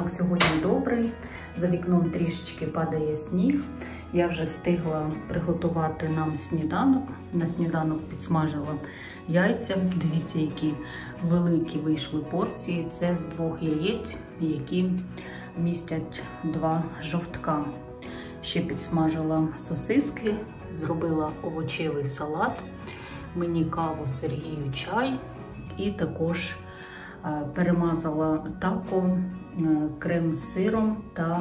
Ранок. Сьогодні добрий. За вікном трішечки падає сніг. Я вже встигла приготувати нам сніданок. На сніданок підсмажила яйця. Дивіться, які великі вийшли порції. Це з двох яєць, які містять два жовтка. Ще підсмажила сосиски, зробила овочевий салат, мені каву Сергію чай і також перемазала тако крем з сиром та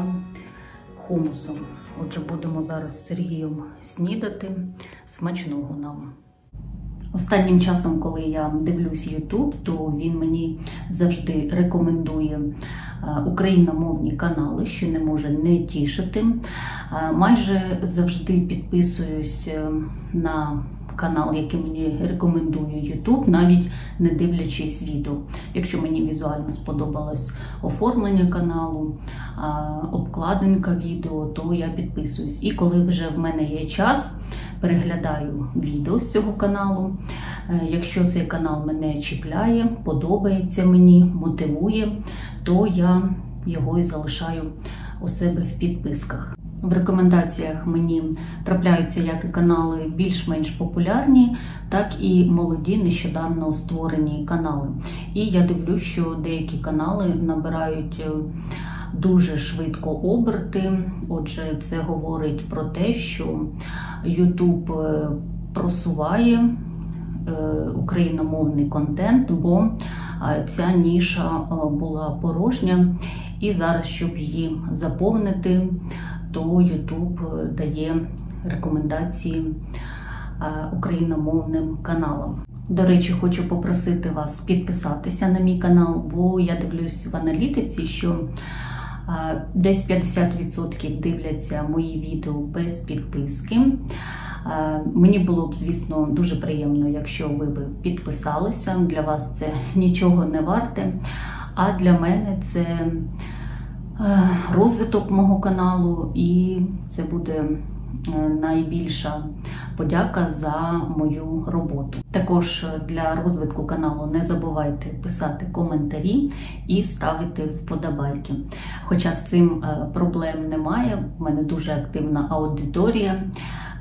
хумусом. Отже, будемо зараз з Сергієм снідати смачного нам. Останнім часом, коли я дивлюсь YouTube, то він мені завжди рекомендує україномовні канали, що не може не тішити. Майже завжди підписуюсь на канал, який мені рекомендує YouTube, навіть не дивлячись відео. Якщо мені візуально сподобалось оформлення каналу, обкладинка відео, то я підписуюсь. І коли вже в мене є час, переглядаю відео з цього каналу. Якщо цей канал мене чіпляє, подобається мені, мотивує, то я його і залишаю у себе в підписках. В рекомендаціях мені трапляються як і канали більш-менш популярні, так і молоді, нещодавно створені канали. І я дивлюсь, що деякі канали набирають дуже швидко оберти. Отже, це говорить про те, що YouTube просуває україномовний контент, бо ця ніша була порожня, і зараз, щоб її заповнити, то YouTube дає рекомендації україномовним каналам. До речі, хочу попросити вас підписатися на мій канал, бо я дивлюсь в аналітиці, що десь 50% дивляться мої відео без підписки. Мені було б, звісно, дуже приємно, якщо ви б підписалися. Для вас це нічого не варте. А для мене це розвиток мого каналу, і це буде найбільша подяка за мою роботу. Також для розвитку каналу не забувайте писати коментарі і ставити вподобайки. Хоча з цим проблем немає, в мене дуже активна аудиторія,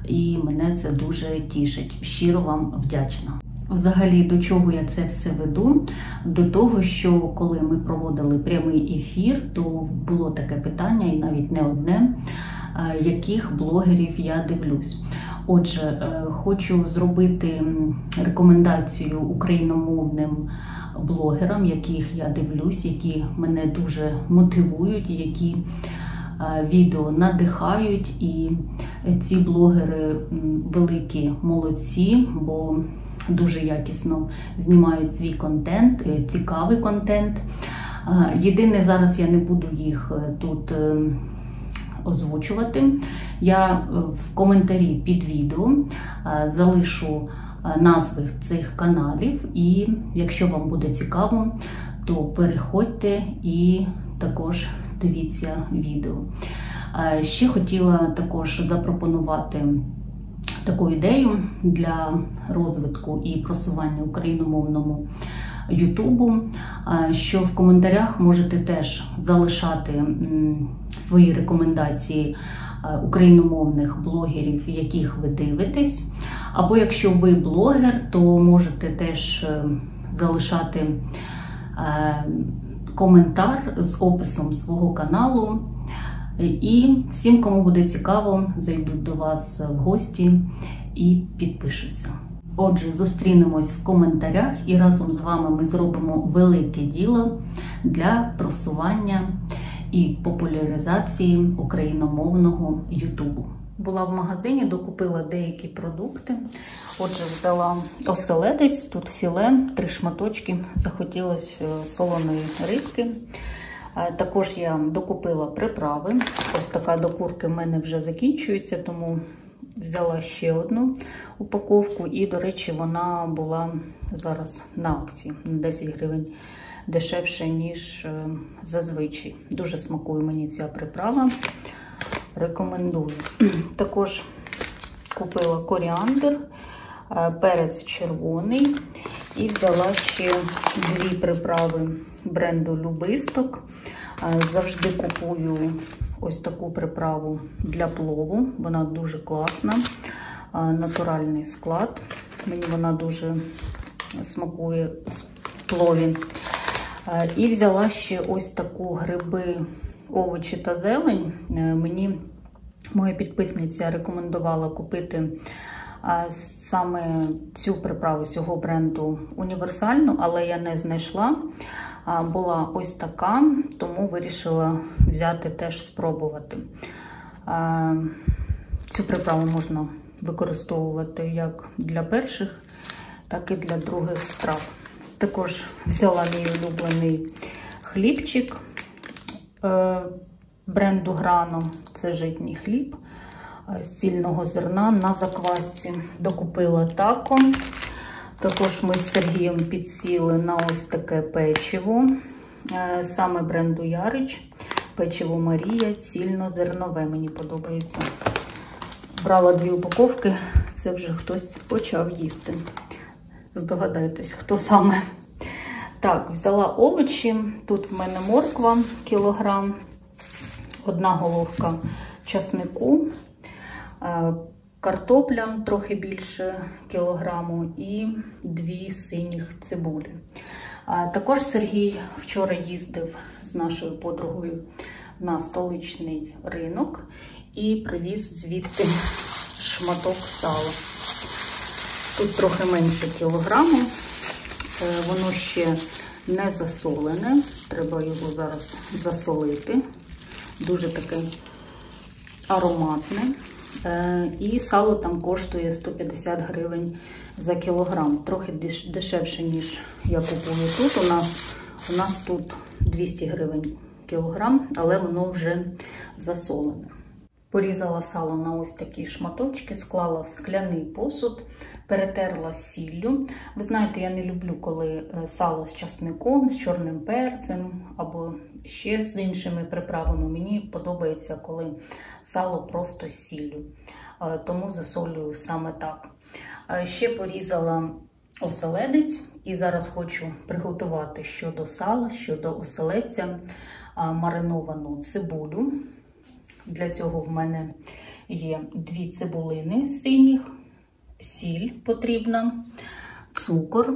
і мене це дуже тішить. Щиро вам вдячна. Взагалі, до чого я це все веду? До того, що коли ми проводили прямий ефір, то було таке питання, і навіть не одне, яких блогерів я дивлюсь. Отже, хочу зробити рекомендацію україномовним блогерам, яких я дивлюсь, які мене дуже мотивують, які відео надихають. І ці блогери великі молодці, бо дуже якісно знімають свій контент, цікавий контент. Єдине, зараз я не буду їх тут озвучувати. Я в коментарі під відео залишу назви цих каналів, і якщо вам буде цікаво, то переходьте і також дивіться відео. Ще хотіла також запропонувати таку ідею для розвитку і просування україномовному Ютубу, що в коментарях можете теж залишати свої рекомендації україномовних блогерів, яких ви дивитесь. Або якщо ви блогер, то можете теж залишати коментар з описом свого каналу. І всім, кому буде цікаво, зайдуть до вас в гості і підпишуться. Отже, зустрінемось в коментарях і разом з вами ми зробимо велике діло для просування і популяризації україномовного Ютубу. Була в магазині, докупила деякі продукти. Отже, взяла оселедець, тут філе, три шматочки. Захотілося солоної рибки. Також я докупила приправи. Ось така до курки в мене вже закінчується, тому взяла ще одну упаковку. І, до речі, вона була зараз на акції на 10 гривень дешевше, ніж зазвичай. Дуже смакує мені ця приправа. Рекомендую. Також купила коріандр, перець червоний І взяла ще дві приправи бренду Любисток. Завжди купую ось таку приправу для плову. Вона дуже класна, натуральний склад. Мені вона дуже смакує в плові. І взяла ще ось таку гриби, овочі та зелень. Мені моя підписниця рекомендувала купити саме цю приправу цього бренду універсальну, але я не знайшла. Була ось така, тому вирішила взяти теж спробувати. Цю приправу можна використовувати як для перших, так і для других страв. Також взяла мій улюблений хлібчик е, бренду Грано, це житній хліб з цільного зерна на заквасці. Докупила тако. Також ми з Сергієм підсіли на ось таке печиво, е, саме бренду Ярич. Печиво Марія, цільнозернове, мені подобається. Брала дві упаковки, це вже хтось почав їсти. Здогадайтесь, хто саме. Так, взяла овочі. Тут в мене морква кілограм, одна головка часнику, е, картопля трохи більше кілограму і дві синіх цибулі. Також Сергій вчора їздив з нашою подругою на столичний ринок і привіз звідти шматок сала. Тут трохи менше кілограму, е, воно ще не засолене, треба його зараз засолити. Дуже таке ароматне. Е, і сало там коштує 150 гривень за кілограм. Трохи дешевше, ніж я купую тут. У нас у нас тут 200 гривень кілограм, але воно вже засолене. Порізала сало на ось такі шматочки, склала в скляний посуд, перетерла сіллю. Ви знаєте, я не люблю, коли е, сало з часником, з чорним перцем або ще з іншими приправами. Мені подобається, коли сало просто з сіллю. Е, тому засолюю саме так. Е, ще порізала оселедець, і зараз хочу приготувати щодо сала, щодо оселедця мариновану цибулю. Для цього в мене є дві цибулини синіх, сіль потрібна, цукор,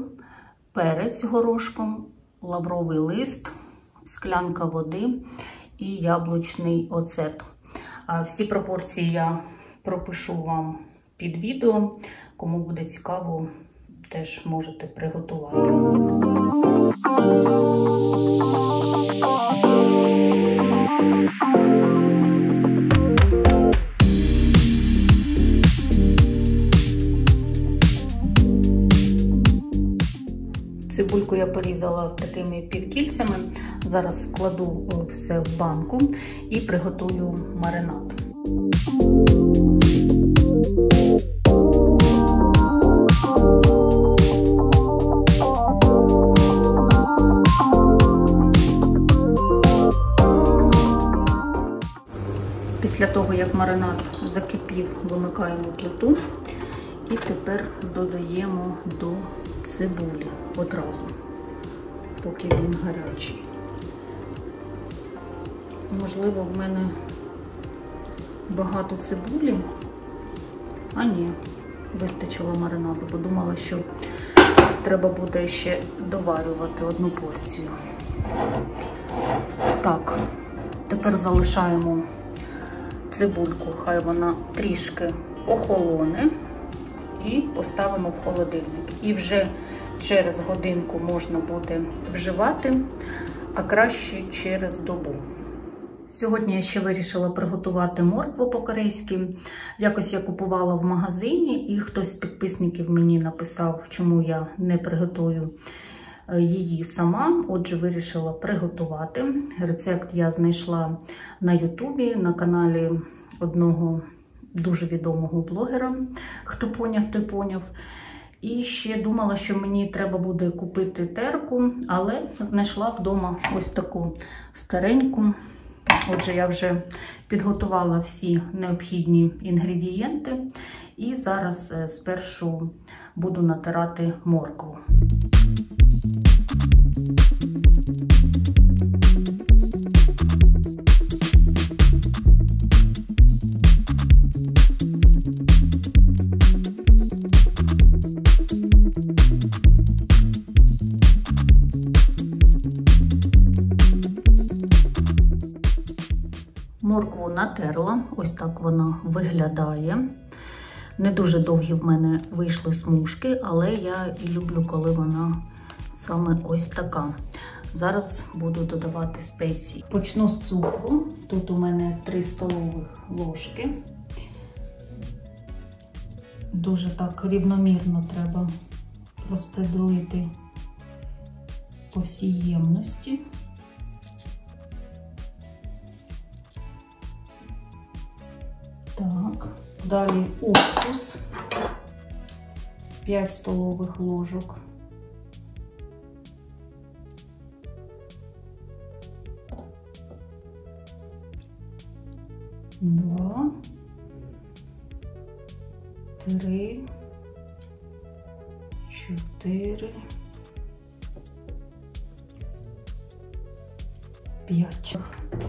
перець горошком, лавровий лист, склянка води і яблучний оцет. Всі пропорції я пропишу вам під відео. Кому буде цікаво, теж можете приготувати. Цибульку я порізала такими півкільцями. Зараз складу е, все в банку і приготую маринад. Після того, як маринад закипів, вимикаємо плиту і тепер додаємо до цибулі одразу, поки він гарячий. Можливо, в мене багато цибулі, а ні, вистачило маринаду, подумала, що треба буде ще доварювати одну порцію. Так, тепер залишаємо цибульку, хай вона трішки охолоне і поставимо в холодильник. І вже через годинку можна буде вживати, а краще через добу. Сьогодні я ще вирішила приготувати моркву по-корейськи. Якось я купувала в магазині, і хтось з підписників мені написав, чому я не приготую е, її сама. Отже, вирішила приготувати. Рецепт я знайшла на Ютубі на каналі одного дуже відомого блогера. Хто поняв, той поняв. І ще думала, що мені треба буде купити терку, але знайшла вдома ось таку стареньку. Отже, я вже підготувала всі необхідні інгредієнти, і зараз е, спершу буду натирати моркву. Ось так вона виглядає. Не дуже довгі в мене вийшли смужки, але я і люблю, коли вона саме ось така. Зараз буду додавати спеції. Почну з цукру. Тут у мене 3 столових ложки. Дуже так рівномірно треба розпределити по всій ємності. Далі уксус 5 столових ложок. Два, три, чотири, п'ять.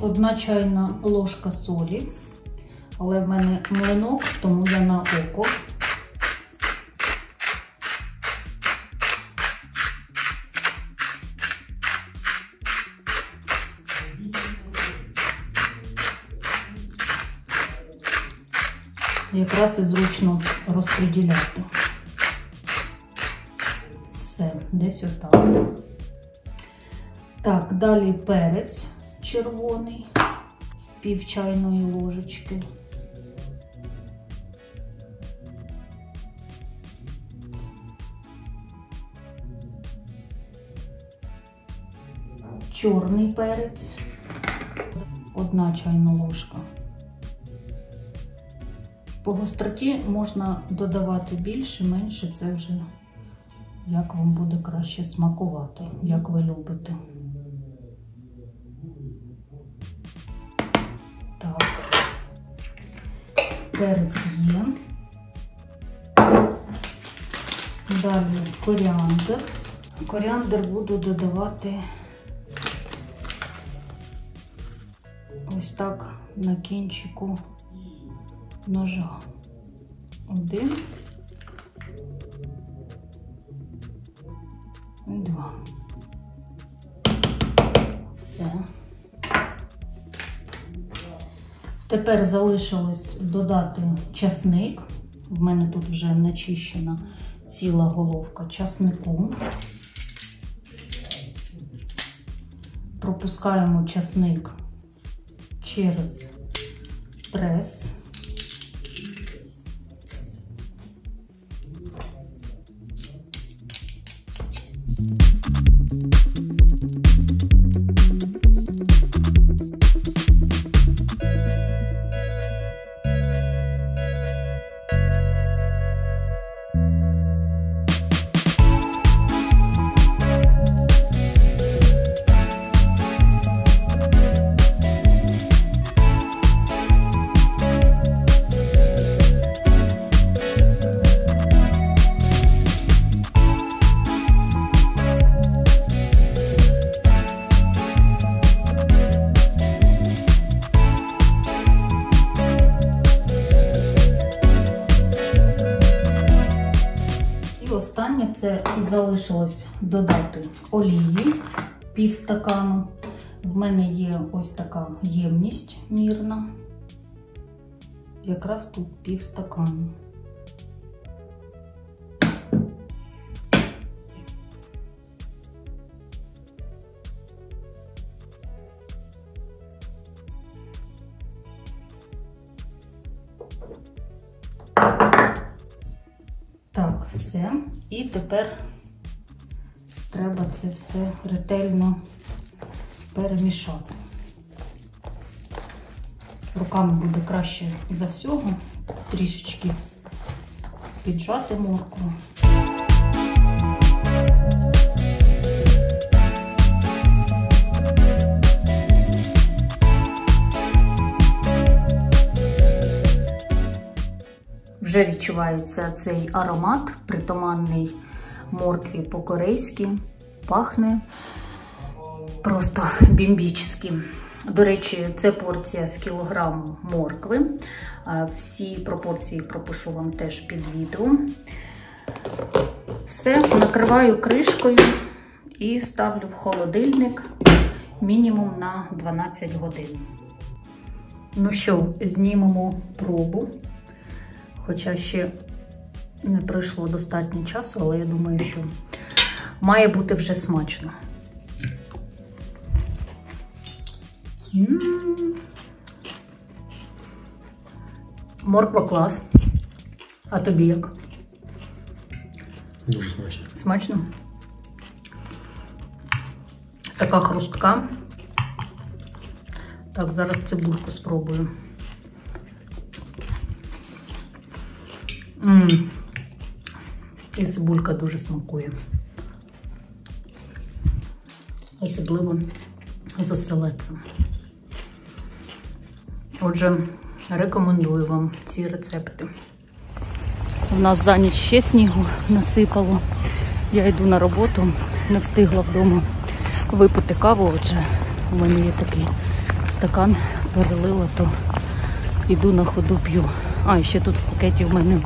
Одна чайна ложка солі але в мене млинок, тому я на око. Якраз і зручно розподіляти. Все, десь отак. Так, далі перець червоний, пів чайної ложечки. Чорний перець, одна чайна ложка. По гостроті можна додавати більше, менше, це вже як вам буде краще смакувати, як ви любите. Так, перець є. Далі коріандр. Коріандр буду додавати на кінчику ножа. Один. Два. Все. Тепер залишилось додати часник. В мене тут вже начищена ціла головка часнику. Пропускаємо часник через press Останнє це залишилось додати олії пів стакану. В мене є ось така ємність мірна, якраз тут пів стакану. І тепер треба це все ретельно перемішати. Руками буде краще за всього, трішечки піджати моркву. Вже відчувається цей аромат притаманний моркві по-корейськи. Пахне просто бімбічськи. До речі, це порція з кілограму моркви. Всі пропорції пропишу вам теж під відео. Все, накриваю кришкою і ставлю в холодильник мінімум на 12 годин. Ну що, знімемо пробу. Хоча ще не пройшло достатньо часу, але я думаю, що має бути вже смачно. М. Морква клас. А тобі як? Дуже смачно. Смачно? Така хрустка. Так, зараз цибульку спробую. М. І цибулька дуже смакує. Особливо з оселедцем. Отже, рекомендую вам ці рецепти. У нас за ніч ще снігу насипало. Я йду на роботу, не встигла вдома випити каву, отже, у мене є такий стакан, перелила, то йду на ходу п'ю. А, ще тут в пакеті в мене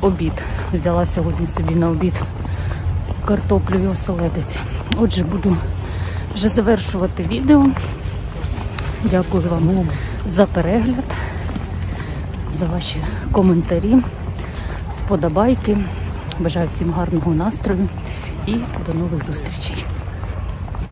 обід. Взяла сьогодні собі на обід картоплю і оселедець. Отже, буду вже завершувати відео. Дякую вам за перегляд, за ваші коментарі, вподобайки. Бажаю всім гарного настрою і до нових зустрічей.